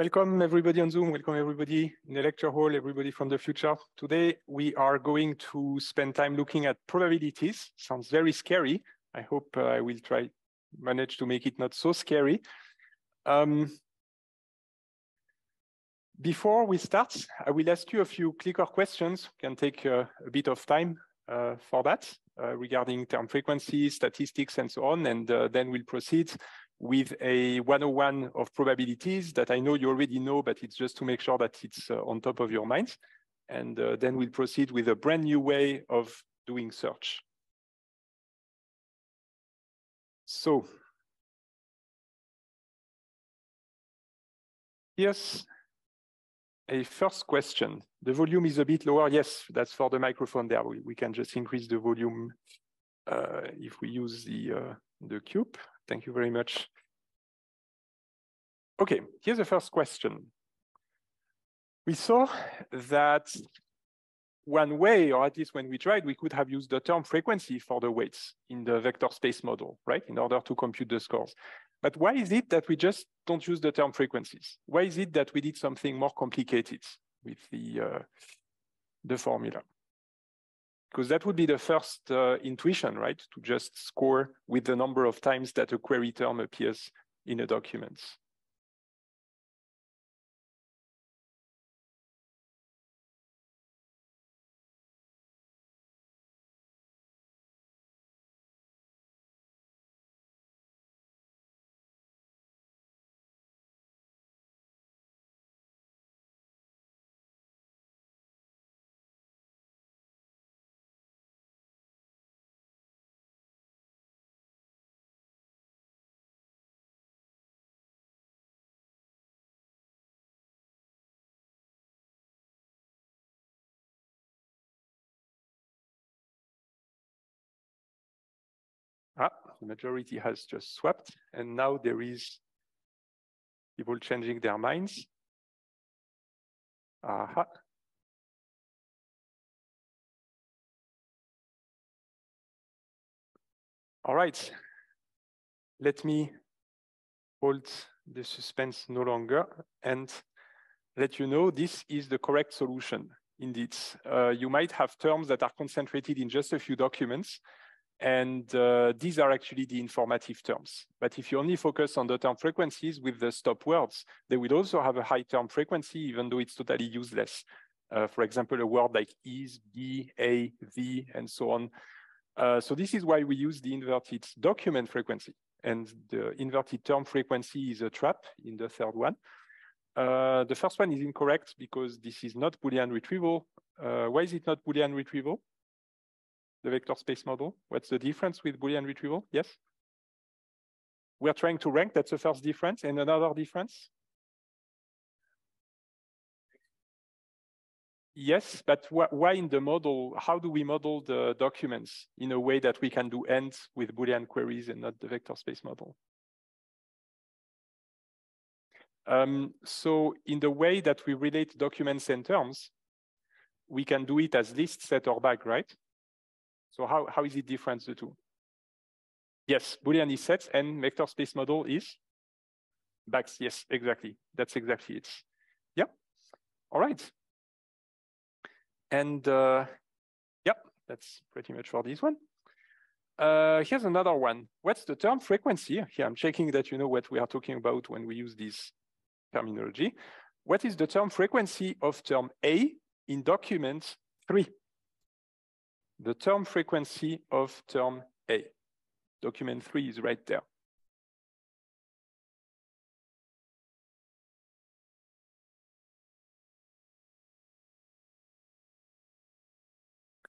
Welcome everybody on Zoom, welcome everybody in the lecture hall, everybody from the future. Today we are going to spend time looking at probabilities. Sounds very scary. I hope uh, I will try manage to make it not so scary. Um, before we start, I will ask you a few clicker questions. Can take uh, a bit of time uh, for that uh, regarding term frequencies, statistics, and so on. And uh, then we'll proceed with a 101 of probabilities that I know you already know, but it's just to make sure that it's uh, on top of your minds. And uh, then we'll proceed with a brand new way of doing search. So here's a first question. The volume is a bit lower. Yes, that's for the microphone there. We, we can just increase the volume uh, if we use the, uh, the cube. Thank you very much. Okay, here's the first question. We saw that one way, or at least when we tried, we could have used the term frequency for the weights in the vector space model, right, in order to compute the scores. But why is it that we just don't use the term frequencies? Why is it that we did something more complicated with the, uh, the formula? Because that would be the first uh, intuition, right? To just score with the number of times that a query term appears in a document. The majority has just swapped, and now there is people changing their minds. Aha. All right, let me hold the suspense no longer and let you know this is the correct solution. Indeed, uh, you might have terms that are concentrated in just a few documents, and uh, these are actually the informative terms. But if you only focus on the term frequencies with the stop words, they will also have a high term frequency, even though it's totally useless. Uh, for example, a word like is, be, a, the, and so on. Uh, so this is why we use the inverted document frequency. And the inverted term frequency is a trap in the third one. Uh, the first one is incorrect because this is not Boolean retrieval. Uh, why is it not Boolean retrieval? The vector space model? What's the difference with Boolean retrieval? Yes? We're trying to rank, that's the first difference. And another difference? Yes, but wh why in the model, how do we model the documents in a way that we can do AND with Boolean queries and not the vector space model? Um, so in the way that we relate documents and terms, we can do it as list, set, or bag, right? So how, how is it different, the two? Yes, Boolean is sets and vector space model is bags. Yes, exactly. That's exactly it. Yeah. All right. And uh, yeah, that's pretty much for this one. Uh, here's another one. What's the term frequency? Here, I'm checking that you know what we are talking about when we use this terminology. What is the term frequency of term A in document three? The term frequency of term A. Document three is right there.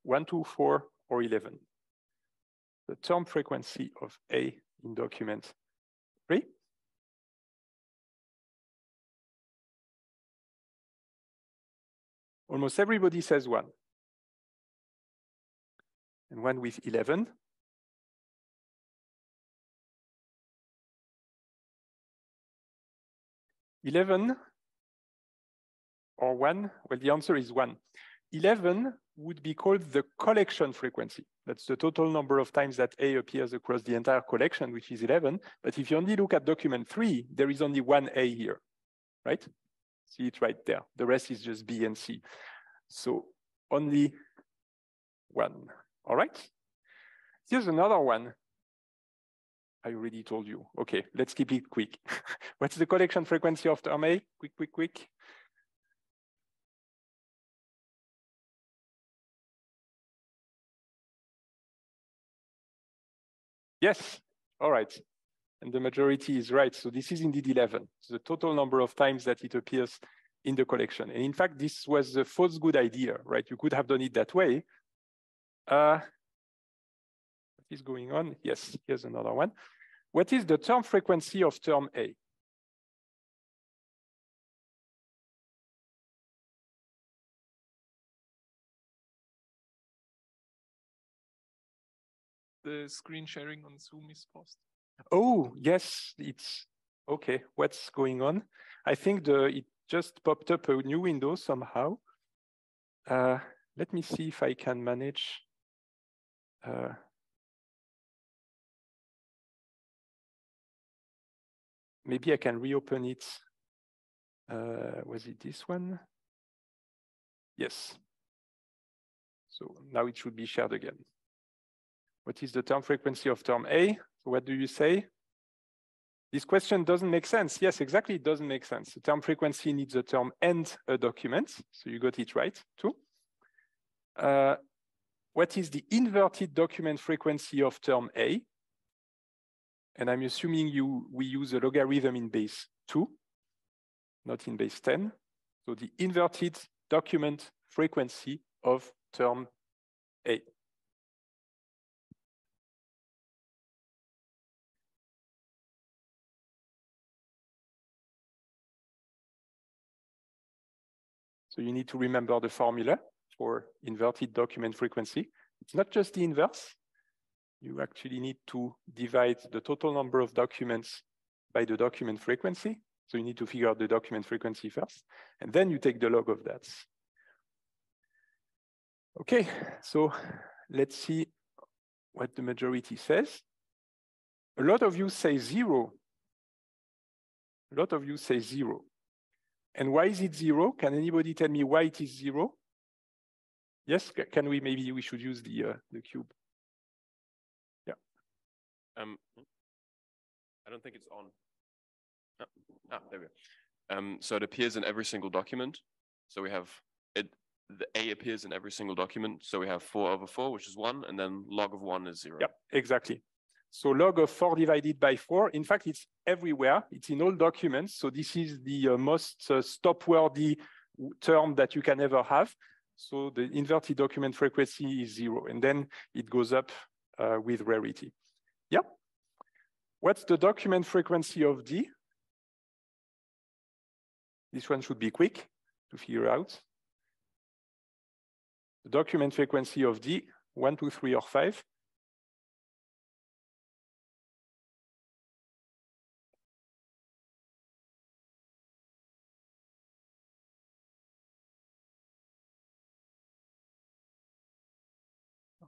One, two, four, or 11. The term frequency of A in document three. Almost everybody says one and one with 11. Eleven or one? Well, the answer is one. 11 would be called the collection frequency. That's the total number of times that A appears across the entire collection, which is 11. But if you only look at document three, there is only one A here, right? See it right there. The rest is just B and C. So only one. All right. Here's another one. I already told you. Okay, let's keep it quick. What's the collection frequency of term A? Quick, quick, quick. Yes, all right. And the majority is right. So this is indeed 11. So the total number of times that it appears in the collection. And in fact, this was a false good idea, right? You could have done it that way. Uh, what is going on? Yes, here's another one. What is the term frequency of term A? the screen sharing on Zoom is paused. Oh, yes, it's okay. What's going on? I think the it just popped up a new window somehow. Uh, let me see if I can manage. Uh, maybe I can reopen it. Uh, was it this one? Yes. So now it should be shared again. What is the term frequency of term A? So what do you say? This question doesn't make sense. Yes, exactly, it doesn't make sense. The term frequency needs a term and a document. So you got it right too. Uh, what is the inverted document frequency of term A? And I'm assuming you we use a logarithm in base two, not in base 10. So the inverted document frequency of term A. So you need to remember the formula for inverted document frequency. It's not just the inverse. You actually need to divide the total number of documents by the document frequency. So you need to figure out the document frequency first, and then you take the log of that. Okay, so let's see what the majority says. A lot of you say zero. A lot of you say zero. And why is it zero? Can anybody tell me why it is zero? Yes, can we, maybe we should use the, uh, the cube. Yeah. Um, I don't think it's on. Ah, ah there we go. Um, so it appears in every single document. So we have it, the A appears in every single document. So we have four over four, which is one, and then log of one is zero. Yeah, exactly. So log of four divided by four, in fact, it's everywhere. It's in all documents. So this is the uh, most uh, stop-worthy term that you can ever have. So the inverted document frequency is zero, and then it goes up uh, with rarity. Yeah. What's the document frequency of D? This one should be quick to figure out. The document frequency of D, one, two, three, or five.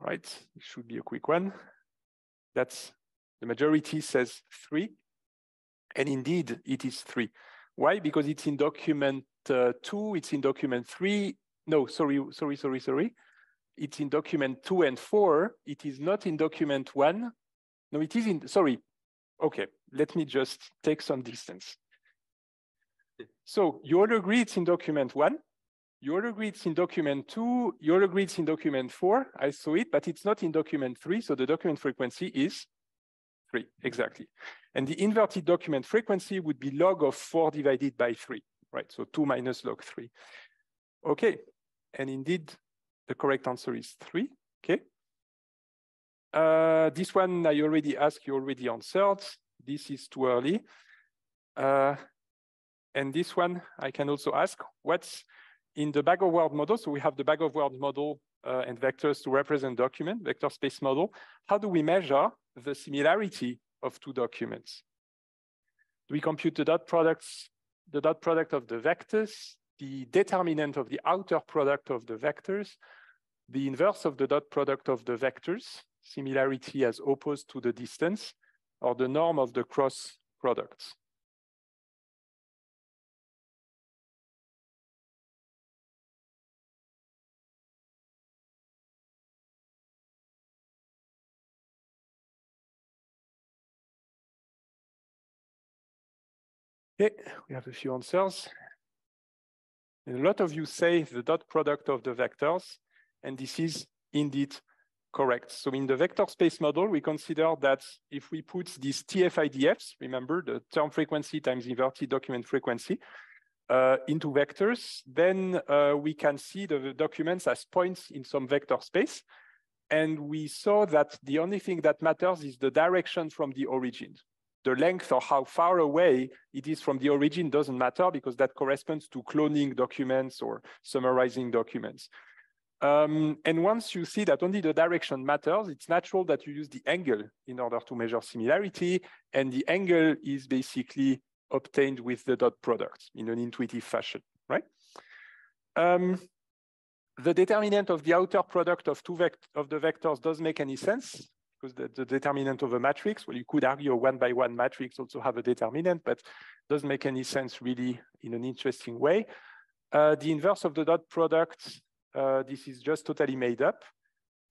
Right? It should be a quick one. That's the majority says three. And indeed, it is three. Why? Because it's in document uh, two, it's in document three. No, sorry, sorry, sorry, sorry. It's in document two and four. It is not in document one. No, it is in, sorry. Okay, let me just take some distance. So you all agree it's in document one. Agree in document two, agree in document four, I saw it, but it's not in document three, so the document frequency is three, exactly. And the inverted document frequency would be log of four divided by three, right? So two minus log three. Okay, and indeed, the correct answer is three, okay? Uh, this one I already asked, you already answered. This is too early. Uh, and this one I can also ask, what's in the bag of word model, so we have the bag of word model uh, and vectors to represent document, vector space model. How do we measure the similarity of two documents? Do we compute the dot products, the dot product of the vectors, the determinant of the outer product of the vectors, the inverse of the dot product of the vectors, similarity as opposed to the distance, or the norm of the cross products? Okay, we have a few answers. And a lot of you say the dot product of the vectors, and this is indeed correct. So in the vector space model, we consider that if we put these TF-IDFs, remember the term frequency times inverted document frequency, uh, into vectors, then uh, we can see the documents as points in some vector space. And we saw that the only thing that matters is the direction from the origin. The length or how far away it is from the origin doesn't matter because that corresponds to cloning documents or summarizing documents. Um, and once you see that only the direction matters, it's natural that you use the angle in order to measure similarity. And the angle is basically obtained with the dot product in an intuitive fashion, right? Um, the determinant of the outer product of two of the vectors does make any sense because the, the, determinant of a matrix, well, you could argue a one by one matrix also have a determinant, but doesn't make any sense really in an interesting way. Uh, the inverse of the dot product, uh, this is just totally made up.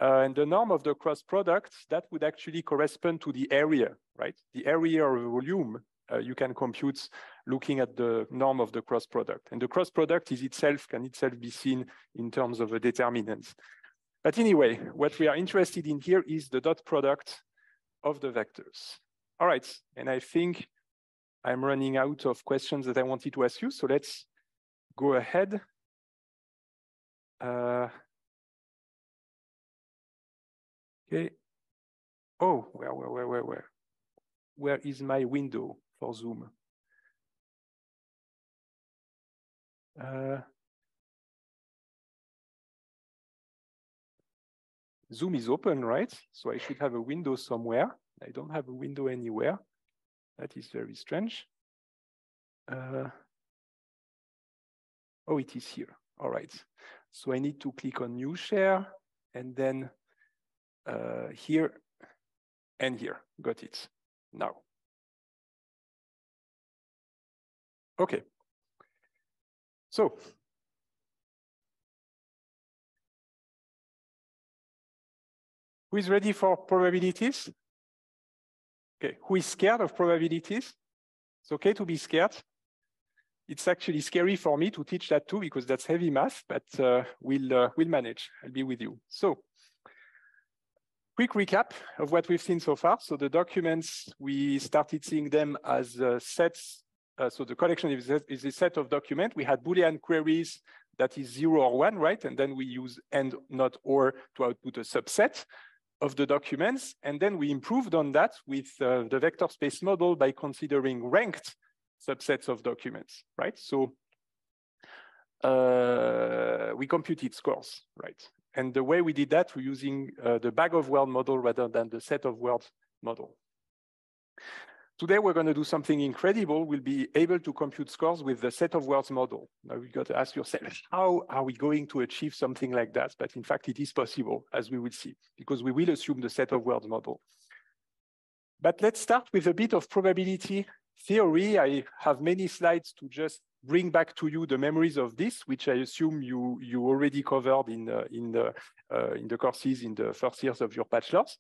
Uh, and the norm of the cross product, that would actually correspond to the area, right? The area a volume uh, you can compute looking at the norm of the cross product. And the cross product is itself, can itself be seen in terms of a determinant. But anyway, what we are interested in here is the dot product of the vectors. All right, and I think I'm running out of questions that I wanted to ask you, so let's go ahead. Uh, okay. Oh, where, where, where, where, where? Where is my window? for Zoom. Uh, Zoom is open, right? So I should have a window somewhere. I don't have a window anywhere. That is very strange. Uh, oh, it is here. All right. So I need to click on new share and then uh, here and here. Got it. Now. Okay. So who is ready for probabilities? Okay, who is scared of probabilities? It's okay to be scared. It's actually scary for me to teach that too because that's heavy math, but uh, we'll, uh, we'll manage. I'll be with you. So quick recap of what we've seen so far. So the documents, we started seeing them as uh, sets uh, so the collection is, is, a set of documents. We had Boolean queries that is zero or one, right? And then we use and, not, or to output a subset of the documents. And then we improved on that with uh, the vector space model by considering ranked subsets of documents, right? So uh, we computed scores, right? And the way we did that, we're using uh, the bag of word model rather than the set of words model. Today, we're going to do something incredible. We'll be able to compute scores with the set of words model. Now, you've got to ask yourself, how are we going to achieve something like that? But in fact, it is possible, as we will see, because we will assume the set of words model. But let's start with a bit of probability theory. I have many slides to just bring back to you the memories of this, which I assume you, you already covered in, uh, in, the, uh, in the courses in the first years of your bachelor's.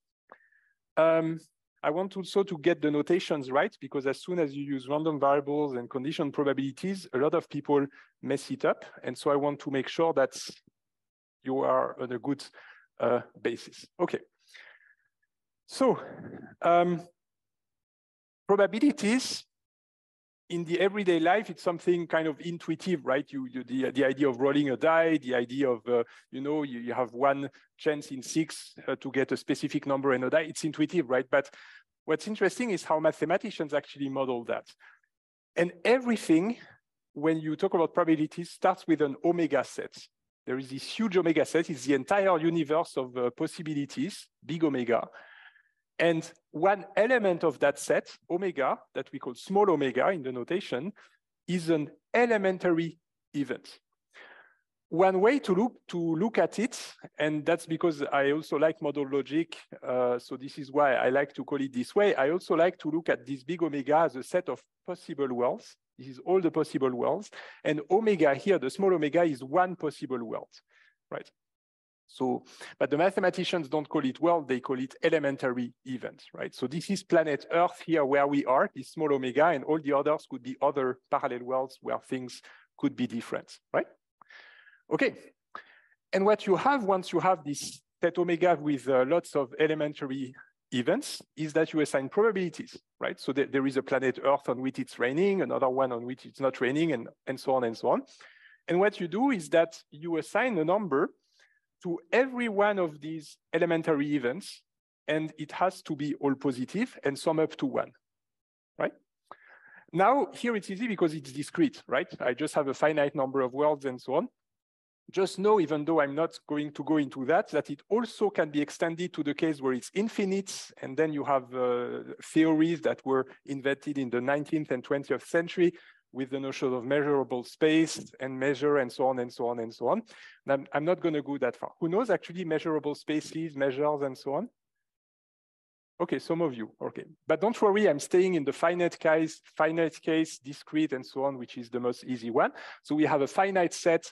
Um, I want also to get the notations right because as soon as you use random variables and condition probabilities, a lot of people mess it up. And so I want to make sure that you are on a good uh, basis. Okay. So um, probabilities in the everyday life, it's something kind of intuitive, right? You, you the, the idea of rolling a die, the idea of, uh, you know, you, you, have one chance in six uh, to get a specific number in a die. It's intuitive, right? But what's interesting is how mathematicians actually model that. And everything, when you talk about probabilities, starts with an omega set. There is this huge omega set. It's the entire universe of uh, possibilities, big omega. And one element of that set, omega, that we call small omega in the notation, is an elementary event. One way to look to look at it, and that's because I also like modal logic, uh, so this is why I like to call it this way. I also like to look at this big omega as a set of possible worlds. This is all the possible worlds, and omega here, the small omega, is one possible world, right? So, but the mathematicians don't call it world, they call it elementary events, right? So this is planet Earth here where we are, this small omega, and all the others could be other parallel worlds where things could be different, right? Okay, and what you have once you have this set omega with uh, lots of elementary events is that you assign probabilities, right? So th there is a planet Earth on which it's raining, another one on which it's not raining, and, and so on and so on. And what you do is that you assign a number to every one of these elementary events, and it has to be all positive and sum up to one, right? Now, here it's easy because it's discrete, right? I just have a finite number of worlds and so on. Just know, even though I'm not going to go into that, that it also can be extended to the case where it's infinite, and then you have uh, theories that were invented in the 19th and 20th century with the notion of measurable space and measure and so on and so on and so on. And I'm, I'm not going to go that far. Who knows actually measurable spaces, measures, and so on? Okay, some of you, okay. But don't worry, I'm staying in the finite case, finite case, discrete, and so on, which is the most easy one. So we have a finite set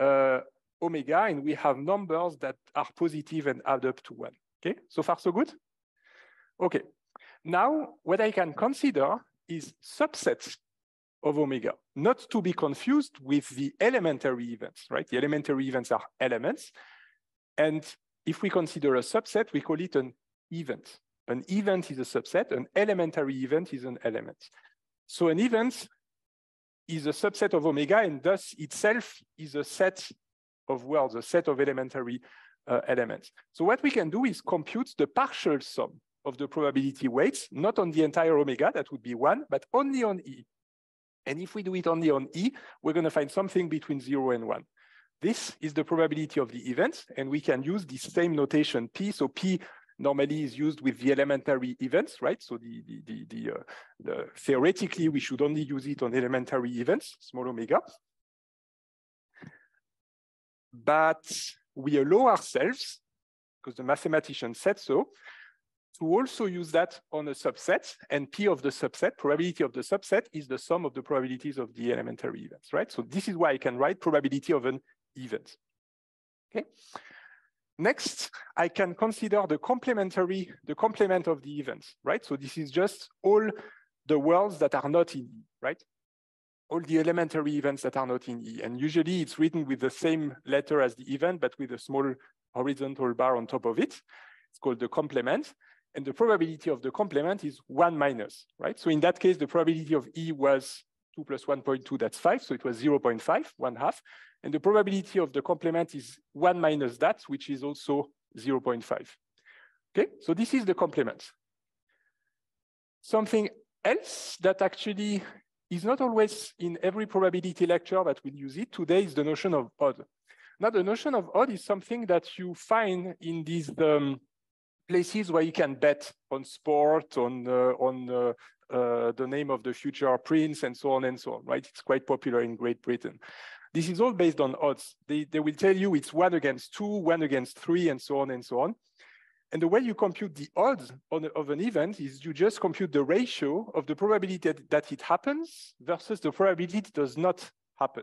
uh, omega, and we have numbers that are positive and add up to one. Okay, so far so good? Okay, now what I can consider is subsets of omega, not to be confused with the elementary events, right? The elementary events are elements. And if we consider a subset, we call it an event. An event is a subset, an elementary event is an element. So an event is a subset of omega and thus itself is a set of worlds, a set of elementary uh, elements. So what we can do is compute the partial sum of the probability weights, not on the entire omega, that would be one, but only on E. And if we do it only on E, we're going to find something between zero and one. This is the probability of the event, and we can use the same notation P. So P normally is used with the elementary events, right? So the, the, the, the, uh, the theoretically, we should only use it on elementary events, small omega. But we allow ourselves, because the mathematician said so, to also use that on a subset, and P of the subset, probability of the subset is the sum of the probabilities of the elementary events, right? So this is why I can write probability of an event, okay? Next, I can consider the complementary, the complement of the events, right? So this is just all the worlds that are not in E, right? All the elementary events that are not in E. And usually it's written with the same letter as the event, but with a small horizontal bar on top of it. It's called the complement and the probability of the complement is one minus, right? So in that case, the probability of E was two plus 1.2, that's five, so it was 0.5, one half. And the probability of the complement is one minus that, which is also 0.5. Okay, so this is the complement. Something else that actually is not always in every probability lecture that we'll use it today is the notion of odd. Now, the notion of odd is something that you find in these um, places where you can bet on sport, on uh, on uh, uh, the name of the future prince, and so on and so on. Right? It's quite popular in Great Britain. This is all based on odds. They they will tell you it's one against two, one against three, and so on and so on. And the way you compute the odds on, of an event is you just compute the ratio of the probability that, that it happens versus the probability it does not happen.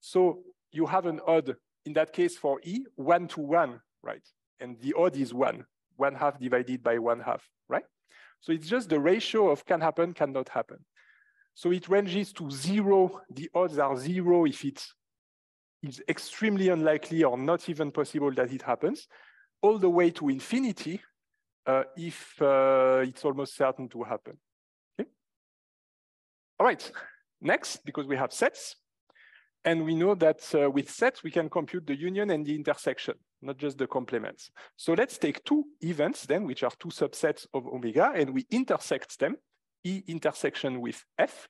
So you have an odd, in that case for E, one to one, right? And the odd is one one half divided by one half, right? So it's just the ratio of can happen, cannot happen. So it ranges to zero. The odds are zero if it is extremely unlikely or not even possible that it happens, all the way to infinity uh, if uh, it's almost certain to happen. Okay? All right, next, because we have sets, and we know that uh, with sets, we can compute the union and the intersection not just the complements. So let's take two events then, which are two subsets of omega, and we intersect them, E intersection with F.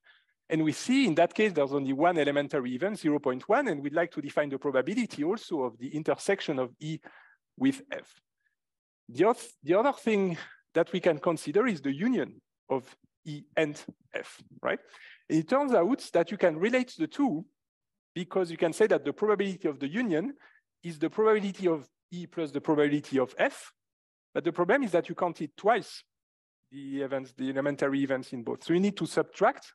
And we see in that case, there's only one elementary event, 0.1, and we'd like to define the probability also of the intersection of E with F. The, the other thing that we can consider is the union of E and F, right? It turns out that you can relate the two because you can say that the probability of the union is the probability of E plus the probability of F. But the problem is that you count it twice, the events, the elementary events in both. So you need to subtract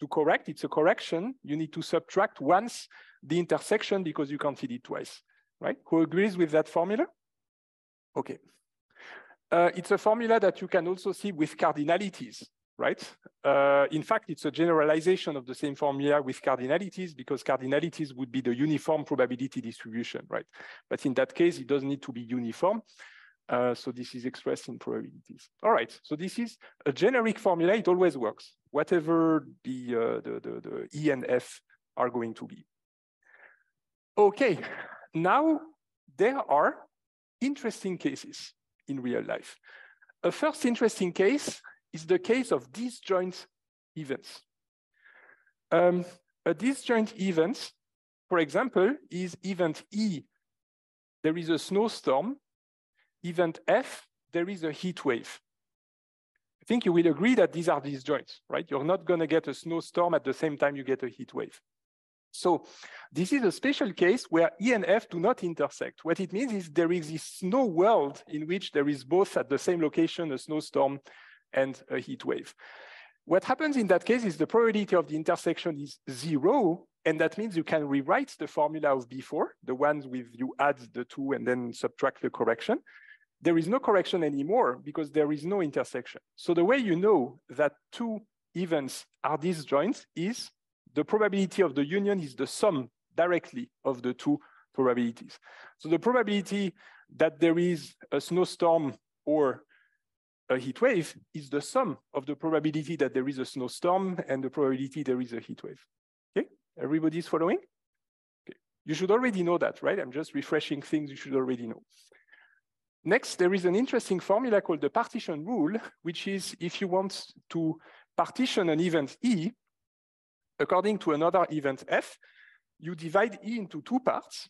to correct. It's a correction. You need to subtract once the intersection because you counted it twice. right? Who agrees with that formula? Okay. Uh, it's a formula that you can also see with cardinalities, right? Uh, in fact, it's a generalization of the same formula with cardinalities because cardinalities would be the uniform probability distribution, right? But in that case, it doesn't need to be uniform. Uh, so this is expressed in probabilities. All right, so this is a generic formula. It always works, whatever the, uh, the, the, the E and F are going to be. Okay, now there are interesting cases in real life. A first interesting case is the case of disjoint events. Um, a disjoint event, for example, is event E. There is a snowstorm. Event F, there is a heat wave. I think you will agree that these are disjoints, right? You're not going to get a snowstorm at the same time you get a heat wave. So this is a special case where E and F do not intersect. What it means is there is this snow world in which there is both at the same location a snowstorm and a heat wave. What happens in that case is the probability of the intersection is zero, and that means you can rewrite the formula of before, the ones with you add the two and then subtract the correction. There is no correction anymore because there is no intersection. So the way you know that two events are disjoint is the probability of the union is the sum directly of the two probabilities. So the probability that there is a snowstorm or a heat wave is the sum of the probability that there is a snowstorm and the probability there is a heat wave. Okay, everybody's following? Okay, you should already know that, right? I'm just refreshing things you should already know. Next, there is an interesting formula called the partition rule, which is if you want to partition an event E, according to another event F, you divide E into two parts.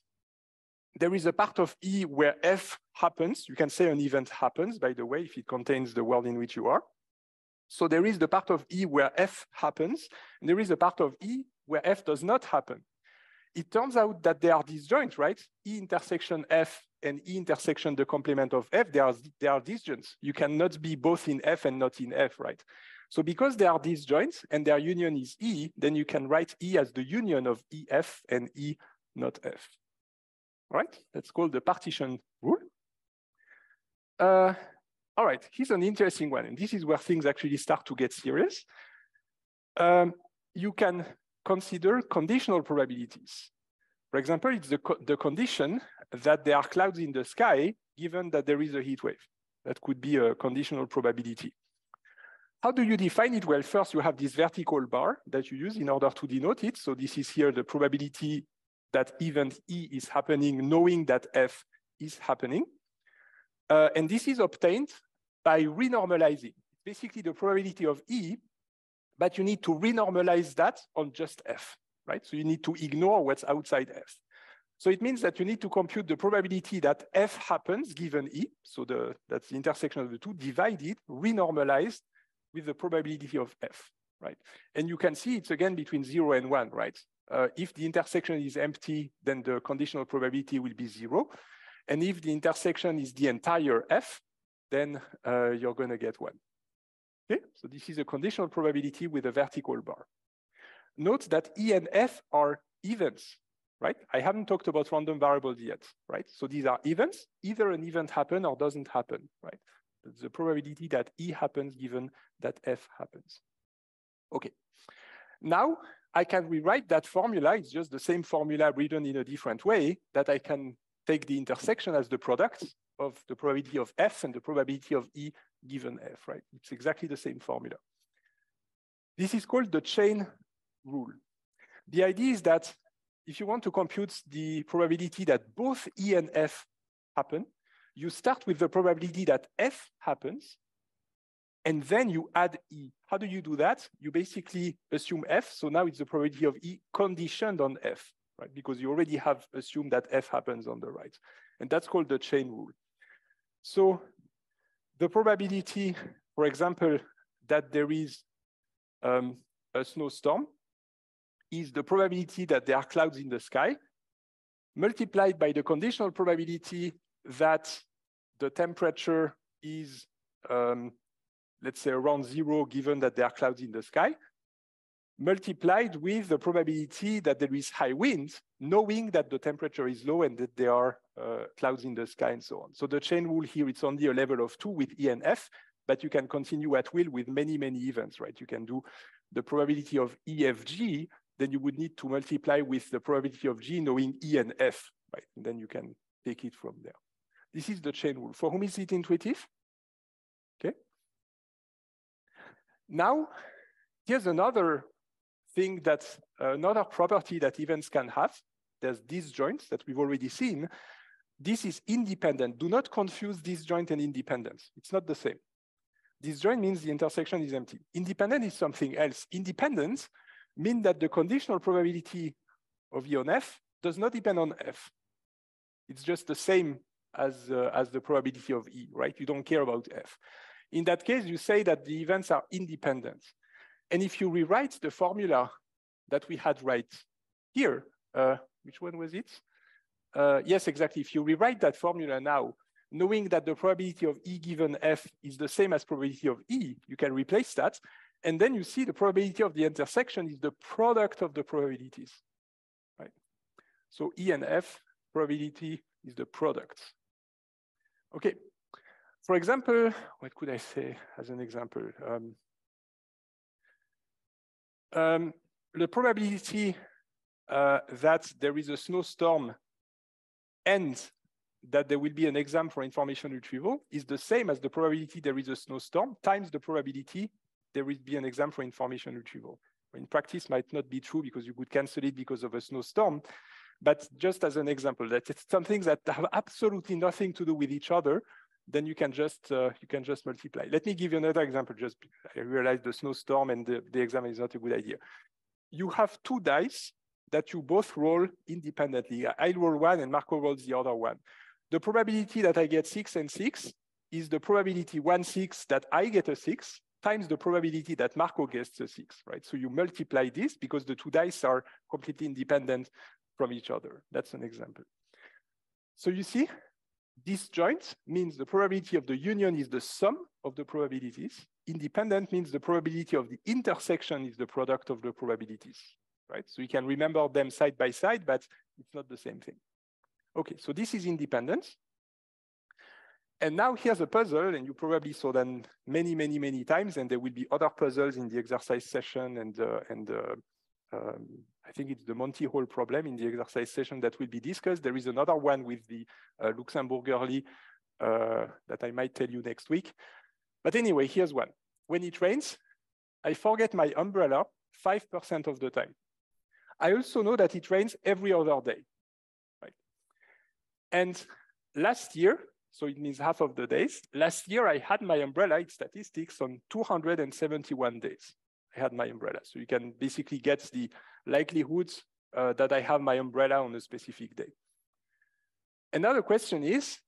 There is a part of E where F happens. You can say an event happens, by the way, if it contains the world in which you are. So there is the part of E where F happens, and there is a part of E where F does not happen. It turns out that they are disjoint, right? E intersection F and E intersection the complement of F, they are, they are disjoints. You cannot be both in F and not in F, right? So because they are disjoints and their union is E, then you can write E as the union of EF and E not F. Right, that's called the partition rule. Uh, all right, here's an interesting one, and this is where things actually start to get serious. Um, you can consider conditional probabilities. For example, it's the, co the condition that there are clouds in the sky given that there is a heat wave. That could be a conditional probability. How do you define it? Well, first you have this vertical bar that you use in order to denote it. So this is here the probability that event E is happening, knowing that F is happening. Uh, and this is obtained by renormalizing. Basically the probability of E, but you need to renormalize that on just F, right? So you need to ignore what's outside F. So it means that you need to compute the probability that F happens given E, so the, that's the intersection of the two, divided, renormalized with the probability of f, right? And you can see it's again between zero and one, right? Uh, if the intersection is empty, then the conditional probability will be zero. And if the intersection is the entire f, then uh, you're gonna get one. Okay, so this is a conditional probability with a vertical bar. Note that E and F are events, right? I haven't talked about random variables yet, right? So these are events, either an event happen or doesn't happen, right? the probability that E happens given that F happens. Okay. Now I can rewrite that formula. It's just the same formula written in a different way that I can take the intersection as the product of the probability of F and the probability of E given F, right? It's exactly the same formula. This is called the chain rule. The idea is that if you want to compute the probability that both E and F happen, you start with the probability that F happens, and then you add E. How do you do that? You basically assume F, so now it's the probability of E conditioned on F, right? Because you already have assumed that F happens on the right. And that's called the chain rule. So the probability, for example, that there is um, a snowstorm is the probability that there are clouds in the sky multiplied by the conditional probability that the temperature is, um, let's say, around zero, given that there are clouds in the sky, multiplied with the probability that there is high wind, knowing that the temperature is low and that there are uh, clouds in the sky and so on. So the chain rule here, it's only a level of two with E and F, but you can continue at will with many, many events, right? You can do the probability of EFG, then you would need to multiply with the probability of G knowing E and F, right? And then you can take it from there. This is the chain rule. For whom is it intuitive? Okay. Now, here's another thing that uh, another property that events can have. There's disjoints that we've already seen. This is independent. Do not confuse disjoint and independence. It's not the same. Disjoint means the intersection is empty. Independent is something else. Independence means that the conditional probability of E on F does not depend on F. It's just the same as, uh, as the probability of E, right? You don't care about F. In that case, you say that the events are independent. And if you rewrite the formula that we had right here, uh, which one was it? Uh, yes, exactly. If you rewrite that formula now, knowing that the probability of E given F is the same as probability of E, you can replace that. And then you see the probability of the intersection is the product of the probabilities, right? So E and F probability is the product. Okay. For example, what could I say as an example? Um, um, the probability uh, that there is a snowstorm and that there will be an exam for information retrieval is the same as the probability there is a snowstorm times the probability there will be an exam for information retrieval. In practice might not be true because you could cancel it because of a snowstorm, but just as an example, that it's something that have absolutely nothing to do with each other, then you can just uh, you can just multiply. Let me give you another example. Just I realized the snowstorm and the, the exam is not a good idea. You have two dice that you both roll independently. I roll one and Marco rolls the other one. The probability that I get six and six is the probability one six that I get a six times the probability that Marco gets a six, right? So you multiply this because the two dice are completely independent from each other. That's an example. So you see, disjoint means the probability of the union is the sum of the probabilities. Independent means the probability of the intersection is the product of the probabilities, right? So you can remember them side by side, but it's not the same thing. Okay, so this is independence. And now here's a puzzle, and you probably saw them many, many, many times, and there will be other puzzles in the exercise session, and, uh, and uh, um, think it's the Monty Hall problem in the exercise session that will be discussed. There is another one with the uh, Luxembourgerly uh, that I might tell you next week. But anyway, here's one. When it rains, I forget my umbrella 5% of the time. I also know that it rains every other day. Right? And last year, so it means half of the days. Last year, I had my umbrella, it's statistics, on 271 days. Had my umbrella. So you can basically get the likelihoods uh, that I have my umbrella on a specific day. Another question is,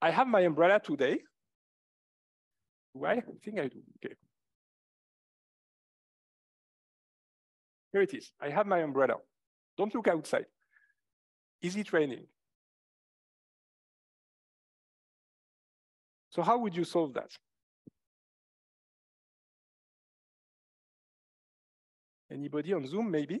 I have my umbrella today. Do I? I think I do, okay. Here it is, I have my umbrella. Don't look outside. Is it raining? So how would you solve that? Anybody on Zoom, maybe?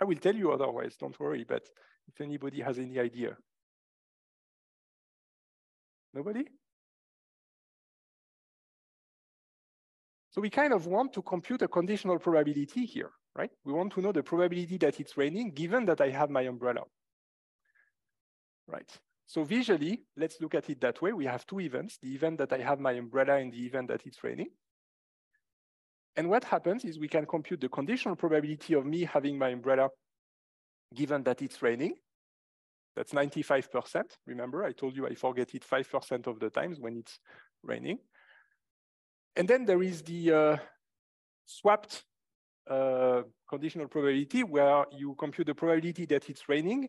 I will tell you otherwise, don't worry, but if anybody has any idea. Nobody? So we kind of want to compute a conditional probability here, right? We want to know the probability that it's raining given that I have my umbrella right? So visually, let's look at it that way. We have two events, the event that I have my umbrella and the event that it's raining. And what happens is we can compute the conditional probability of me having my umbrella given that it's raining. That's 95%. Remember, I told you I forget it 5% of the times when it's raining. And then there is the uh, swapped uh, conditional probability where you compute the probability that it's raining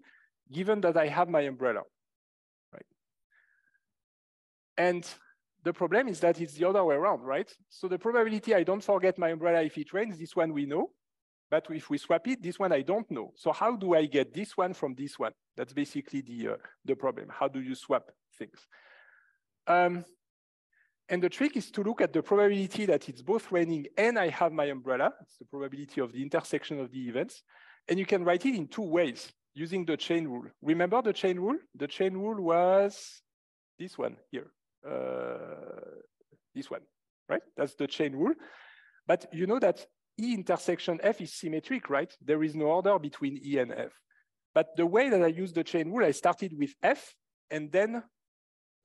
given that I have my umbrella? And the problem is that it's the other way around, right? So the probability I don't forget my umbrella if it rains, this one we know, but if we swap it, this one I don't know. So how do I get this one from this one? That's basically the, uh, the problem. How do you swap things? Um, And the trick is to look at the probability that it's both raining and I have my umbrella. It's the probability of the intersection of the events. And you can write it in two ways using the chain rule. Remember the chain rule? The chain rule was this one here, this one, right? That's the chain rule. But you know that E intersection F is symmetric, right? There is no order between E and F. But the way that I use the chain rule, I started with F and then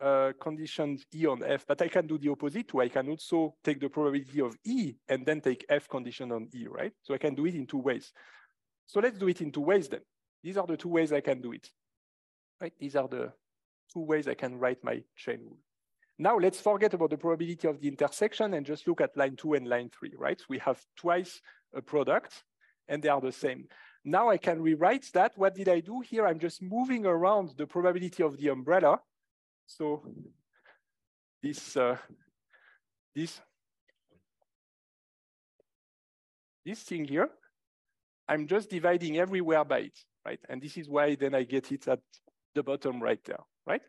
uh, conditioned E on F, but I can do the opposite too. I can also take the probability of E and then take F condition on E, right? So I can do it in two ways. So let's do it in two ways then. These are the two ways I can do it, right? These are the two ways I can write my chain rule. Now let's forget about the probability of the intersection and just look at line two and line three, right? We have twice a product and they are the same. Now I can rewrite that. What did I do here? I'm just moving around the probability of the umbrella. So this, uh, this, this thing here, I'm just dividing everywhere by it, right? And this is why then I get it at the bottom right there, right?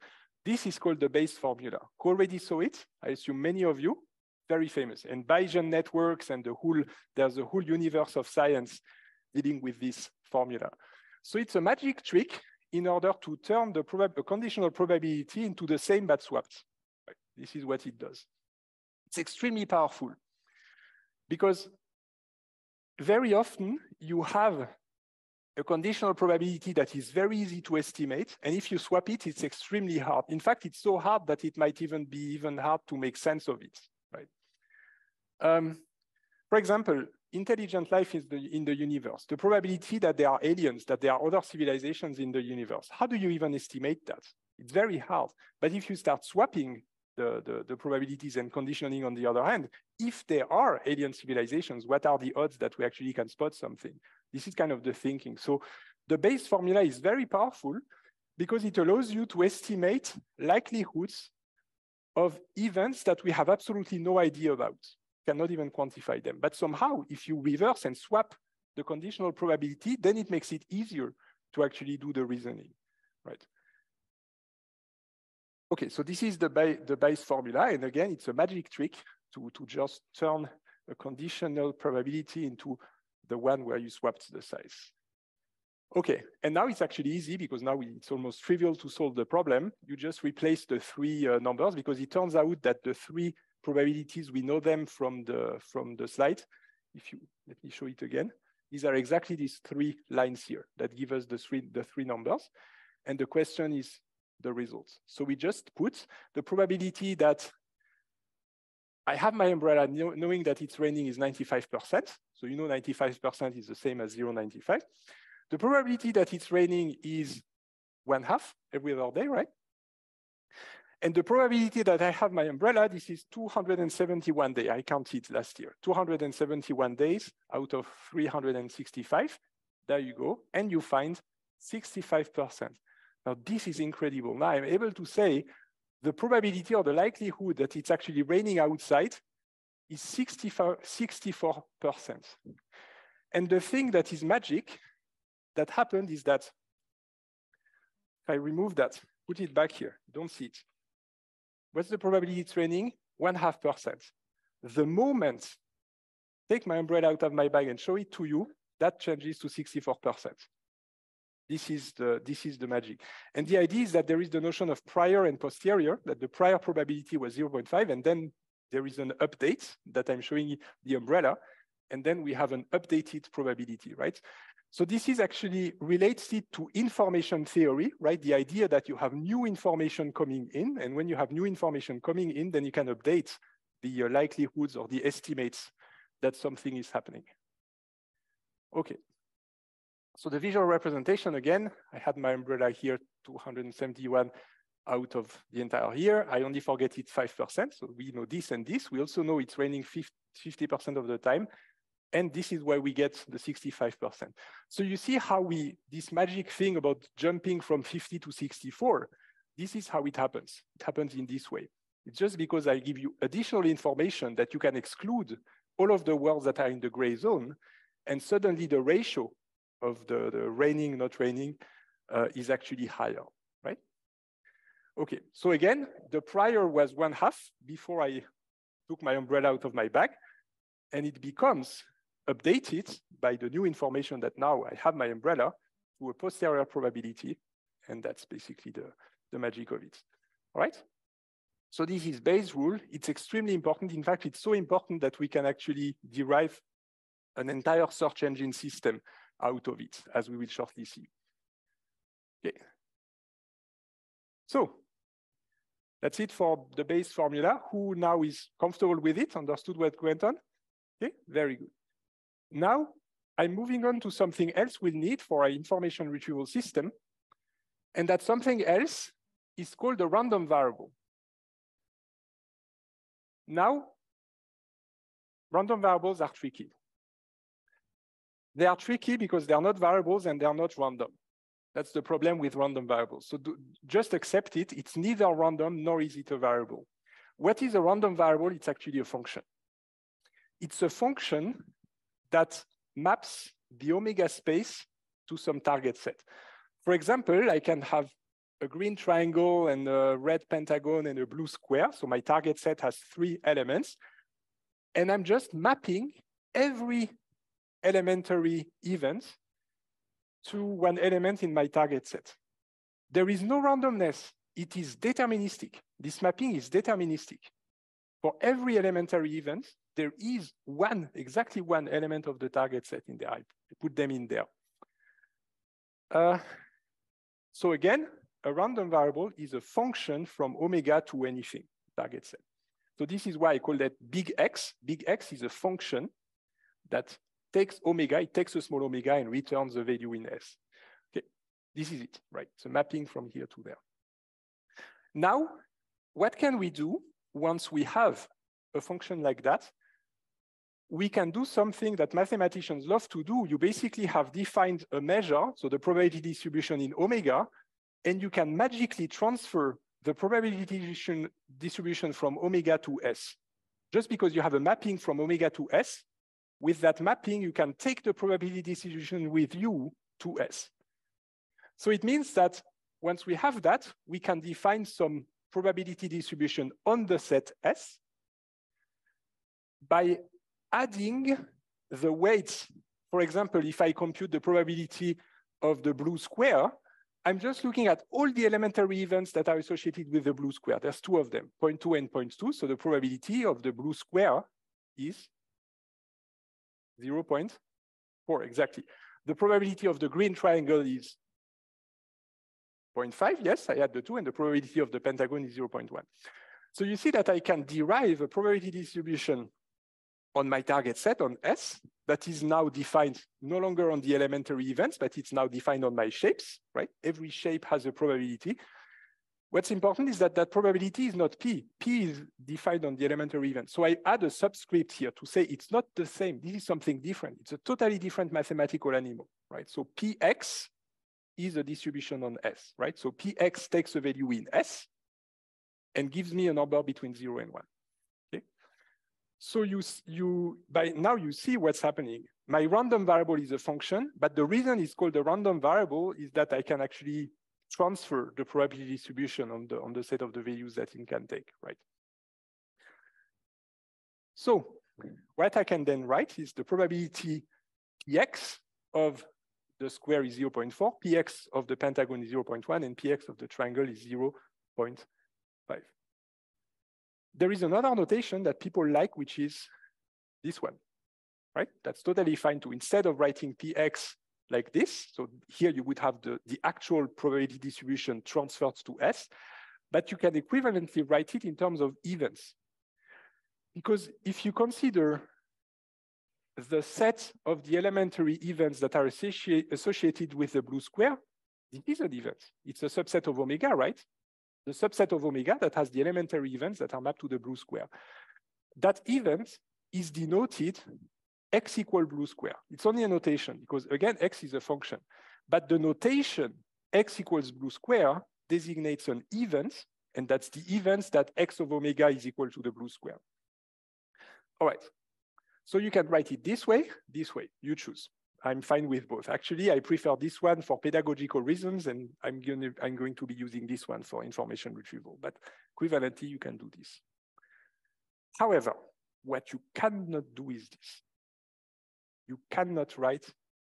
This is called the Bayes formula. Who already saw it? I assume many of you, very famous. And Bayesian networks and the whole, there's a whole universe of science dealing with this formula. So it's a magic trick in order to turn the, the conditional probability into the same but swapped. Right? This is what it does. It's extremely powerful because very often you have a conditional probability that is very easy to estimate. And if you swap it, it's extremely hard. In fact, it's so hard that it might even be even hard to make sense of it, right? Um, for example, intelligent life is the, in the universe, the probability that there are aliens, that there are other civilizations in the universe. How do you even estimate that? It's very hard. But if you start swapping the, the, the, probabilities and conditioning on the other hand, if there are alien civilizations, what are the odds that we actually can spot something? This is kind of the thinking. So the Bayes formula is very powerful because it allows you to estimate likelihoods of events that we have absolutely no idea about, cannot even quantify them. But somehow, if you reverse and swap the conditional probability, then it makes it easier to actually do the reasoning, right? Okay, so this is the, the Bayes formula. And again, it's a magic trick to, to just turn a conditional probability into the one where you swapped the size. Okay, and now it's actually easy because now it's almost trivial to solve the problem. You just replace the three uh, numbers because it turns out that the three probabilities, we know them from the, from the slide. If you, let me show it again. These are exactly these three lines here that give us the three, the three numbers. And the question is, the results. So we just put the probability that I have my umbrella knowing that it's raining is 95%. So you know 95% is the same as 0.95. The probability that it's raining is one half every other day, right? And the probability that I have my umbrella, this is 271 days. I counted last year, 271 days out of 365. There you go. And you find 65%. Now, this is incredible. Now I'm able to say the probability or the likelihood that it's actually raining outside is 64, 64%. And the thing that is magic that happened is that if I remove that, put it back here, don't see it. What's the probability it's raining? One half percent. The moment take my umbrella out of my bag and show it to you, that changes to 64%. This is, the, this is the magic. And the idea is that there is the notion of prior and posterior, that the prior probability was 0.5, and then there is an update that I'm showing the umbrella, and then we have an updated probability, right? So this is actually related to information theory, right? The idea that you have new information coming in, and when you have new information coming in, then you can update the uh, likelihoods or the estimates that something is happening. Okay, so the visual representation, again, I had my umbrella here, 271 out of the entire year. I only forget it 5%, so we know this and this. We also know it's raining 50% of the time, and this is where we get the 65%. So you see how we, this magic thing about jumping from 50 to 64, this is how it happens. It happens in this way. It's just because I give you additional information that you can exclude all of the words that are in the gray zone, and suddenly the ratio of the, the raining, not raining, uh, is actually higher? Okay, so again, the prior was one half before I took my umbrella out of my bag, and it becomes updated by the new information that now I have my umbrella to a posterior probability, and that's basically the, the magic of it, all right? So this is Bayes' rule. It's extremely important. In fact, it's so important that we can actually derive an entire search engine system out of it, as we will shortly see. Okay. So that's it for the Bayes formula. Who now is comfortable with it, understood what went on? Okay, very good. Now I'm moving on to something else we'll need for our information retrieval system. And that something else is called a random variable. Now, random variables are tricky. They are tricky because they are not variables and they are not random. That's the problem with random variables. So do, just accept it. It's neither random nor is it a variable. What is a random variable? It's actually a function. It's a function that maps the omega space to some target set. For example, I can have a green triangle and a red pentagon and a blue square. So my target set has three elements. And I'm just mapping every elementary event to one element in my target set. There is no randomness. It is deterministic. This mapping is deterministic. For every elementary event, there is one, exactly one element of the target set in there. I put them in there. Uh, so again, a random variable is a function from omega to anything, target set. So this is why I call that big X. Big X is a function that takes omega, it takes a small omega and returns the value in S. Okay, this is it, right? A mapping from here to there. Now, what can we do once we have a function like that? We can do something that mathematicians love to do. You basically have defined a measure, so the probability distribution in omega, and you can magically transfer the probability distribution from omega to S. Just because you have a mapping from omega to S, with that mapping, you can take the probability distribution with you to S. So it means that once we have that, we can define some probability distribution on the set S by adding the weights. For example, if I compute the probability of the blue square, I'm just looking at all the elementary events that are associated with the blue square. There's two of them, 0.2 and 0.2. So the probability of the blue square is 0 0.4, exactly. The probability of the green triangle is 0.5, yes, I add the two, and the probability of the pentagon is 0.1. So you see that I can derive a probability distribution on my target set on S that is now defined no longer on the elementary events, but it's now defined on my shapes, right? Every shape has a probability. What's important is that that probability is not P. P is defined on the elementary event. So I add a subscript here to say it's not the same. This is something different. It's a totally different mathematical animal, right? So Px is a distribution on S, right? So Px takes a value in S and gives me a number between zero and one. Okay. So you, you by now you see what's happening. My random variable is a function, but the reason it's called a random variable is that I can actually transfer the probability distribution on the, on the set of the values that it can take, right? So what I can then write is the probability px of the square is 0.4, px of the pentagon is 0.1, and px of the triangle is 0.5. There is another notation that people like, which is this one, right? That's totally fine too. Instead of writing px like this. So here you would have the, the actual probability distribution transferred to S, but you can equivalently write it in terms of events. Because if you consider the set of the elementary events that are associate, associated with the blue square, it is an event. It's a subset of omega, right? The subset of omega that has the elementary events that are mapped to the blue square. That event is denoted x equal blue square. It's only a notation because again, x is a function. But the notation x equals blue square designates an event, and that's the event that x of omega is equal to the blue square. All right, so you can write it this way, this way, you choose. I'm fine with both. Actually, I prefer this one for pedagogical reasons, and I'm, gonna, I'm going to be using this one for information retrieval. But equivalently, you can do this. However, what you cannot do is this. You cannot write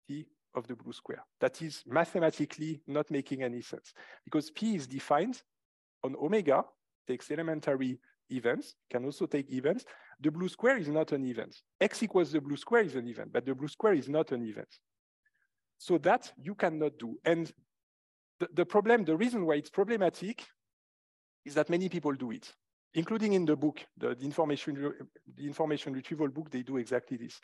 P of the blue square. That is mathematically not making any sense because P is defined on omega, takes elementary events, can also take events. The blue square is not an event. X equals the blue square is an event, but the blue square is not an event. So that you cannot do. And the, the problem, the reason why it's problematic is that many people do it, including in the book, the, the information, the information retrieval book, they do exactly this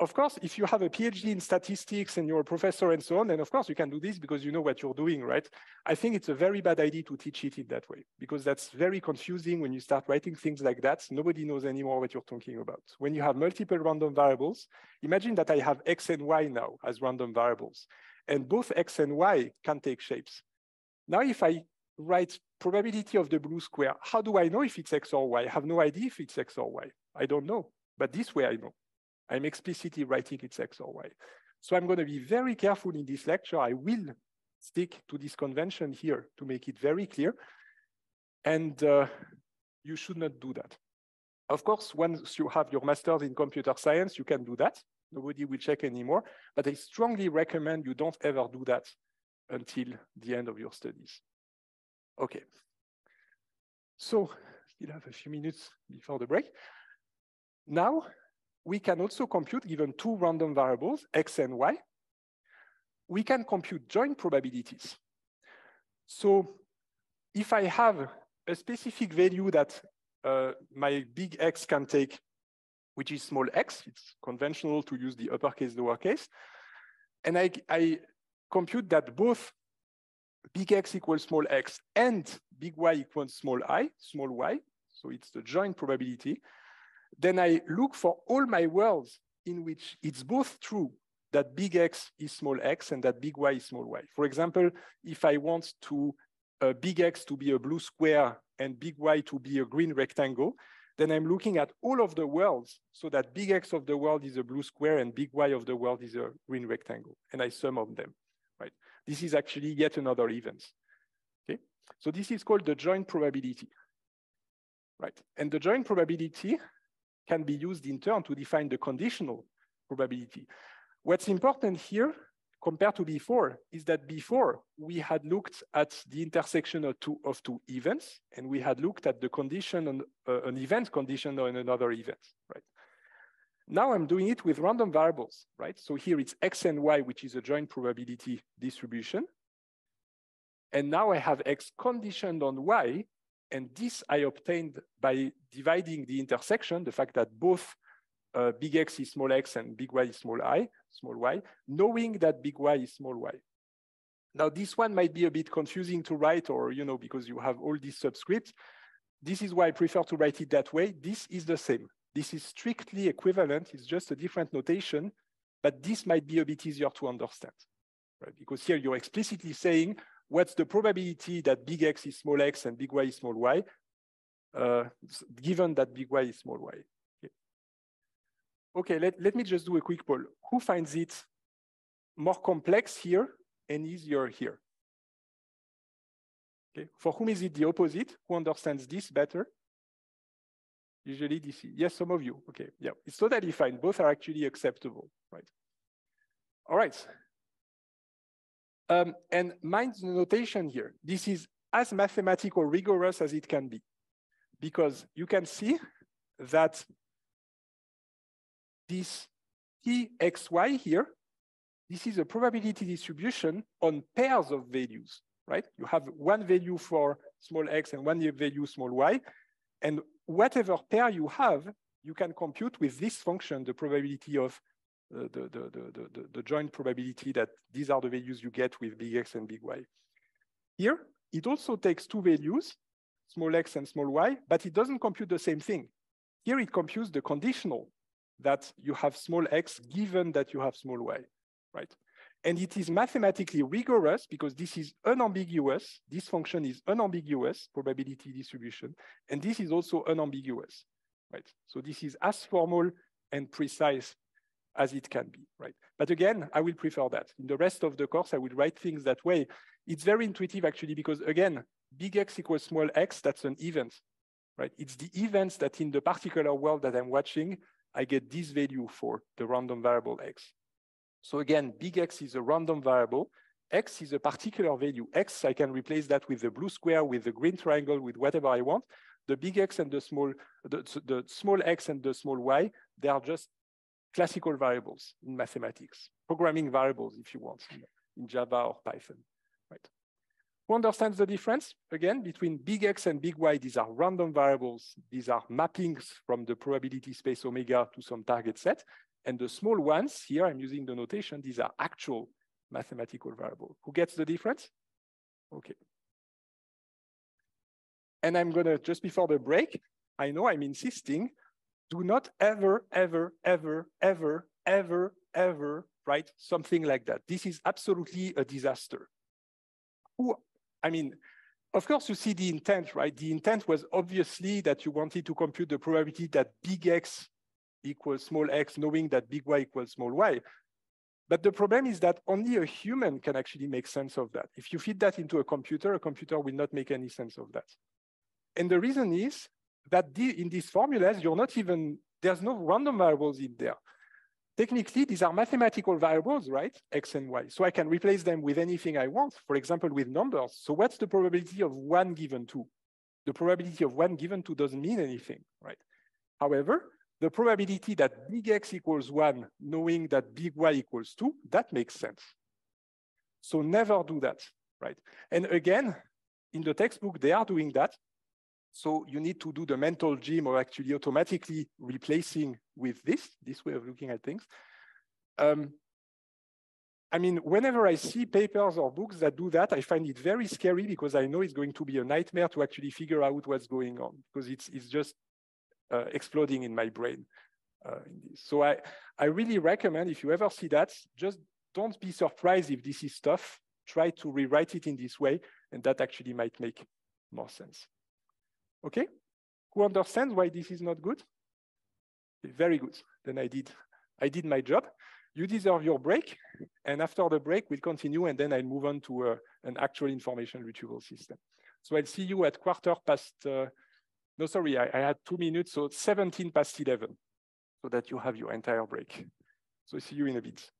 of course, if you have a PhD in statistics and you're a professor and so on, then of course you can do this because you know what you're doing, right? I think it's a very bad idea to teach it in that way because that's very confusing when you start writing things like that. Nobody knows anymore what you're talking about. When you have multiple random variables, imagine that I have X and Y now as random variables and both X and Y can take shapes. Now, if I write probability of the blue square, how do I know if it's X or Y? I have no idea if it's X or Y. I don't know, but this way I know. I'm explicitly writing it's X or Y. So I'm going to be very careful in this lecture. I will stick to this convention here to make it very clear. And uh, you should not do that. Of course, once you have your master's in computer science, you can do that. Nobody will check anymore. But I strongly recommend you don't ever do that until the end of your studies. Okay. So still have a few minutes before the break. Now, we can also compute, given two random variables, x and y, we can compute joint probabilities. So if I have a specific value that uh, my big X can take, which is small x, it's conventional to use the uppercase, lowercase, and I, I compute that both big X equals small x and big Y equals small i, small y, so it's the joint probability, then I look for all my worlds in which it's both true that big X is small x and that big Y is small y. For example, if I want to uh, big X to be a blue square and big Y to be a green rectangle, then I'm looking at all of the worlds so that big X of the world is a blue square and big Y of the world is a green rectangle, and I sum of them, right? This is actually yet another event, okay? So this is called the joint probability, right? And the joint probability can be used in turn to define the conditional probability. What's important here compared to before is that before we had looked at the intersection of two, of two events and we had looked at the condition on uh, an event condition on another event, right? Now I'm doing it with random variables, right? So here it's X and Y, which is a joint probability distribution. And now I have X conditioned on Y, and this I obtained by dividing the intersection, the fact that both uh, big X is small x and big Y is small i, small y, knowing that big Y is small y. Now this one might be a bit confusing to write or, you know, because you have all these subscripts. This is why I prefer to write it that way. This is the same. This is strictly equivalent. It's just a different notation, but this might be a bit easier to understand, right? Because here you're explicitly saying what's the probability that big X is small x and big Y is small y, uh, given that big Y is small y. Okay, okay let, let me just do a quick poll. Who finds it more complex here and easier here? Okay, for whom is it the opposite? Who understands this better? Usually this, yes, some of you, okay, yeah, it's totally fine. Both are actually acceptable, right? All right, um, and mind the notation here. This is as mathematical rigorous as it can be because you can see that this Pxy here, this is a probability distribution on pairs of values, right? You have one value for small x and one value small y, and whatever pair you have, you can compute with this function the probability of the, the, the, the, the joint probability that these are the values you get with big X and big Y. Here, it also takes two values, small x and small y, but it doesn't compute the same thing. Here it computes the conditional that you have small x given that you have small y, right? And it is mathematically rigorous because this is unambiguous. This function is unambiguous, probability distribution, and this is also unambiguous, right? So this is as formal and precise as it can be, right? But again, I will prefer that. In the rest of the course, I will write things that way. It's very intuitive actually, because again, big X equals small x, that's an event, right? It's the events that in the particular world that I'm watching, I get this value for the random variable X. So again, big X is a random variable. X is a particular value. X, I can replace that with the blue square, with the green triangle, with whatever I want. The big X and the small, the, the small X and the small Y, they are just classical variables in mathematics, programming variables, if you want, in Java or Python, right? Who understands the difference? Again, between big X and big Y, these are random variables. These are mappings from the probability space omega to some target set. And the small ones, here I'm using the notation, these are actual mathematical variables. Who gets the difference? Okay. And I'm gonna, just before the break, I know I'm insisting, do not ever, ever, ever, ever, ever, ever write something like that. This is absolutely a disaster. Who, I mean, of course, you see the intent, right? The intent was obviously that you wanted to compute the probability that big X equals small x, knowing that big Y equals small y. But the problem is that only a human can actually make sense of that. If you feed that into a computer, a computer will not make any sense of that. And the reason is that the, in these formulas, you're not even, there's no random variables in there. Technically, these are mathematical variables, right? X and Y. So I can replace them with anything I want, for example, with numbers. So what's the probability of one given two? The probability of one given two doesn't mean anything, right? However, the probability that big X equals one, knowing that big Y equals two, that makes sense. So never do that, right? And again, in the textbook, they are doing that. So you need to do the mental gym or actually automatically replacing with this, this way of looking at things. Um, I mean, whenever I see papers or books that do that, I find it very scary because I know it's going to be a nightmare to actually figure out what's going on because it's, it's just uh, exploding in my brain. Uh, so I, I really recommend if you ever see that, just don't be surprised if this is tough. Try to rewrite it in this way, and that actually might make more sense. Okay? Who understands why this is not good? Very good. Then I did, I did my job. You deserve your break. And after the break, we'll continue and then I'll move on to uh, an actual information retrieval system. So I'll see you at quarter past, uh, no, sorry, I, I had two minutes, so 17 past 11, so that you have your entire break. So see you in a bit.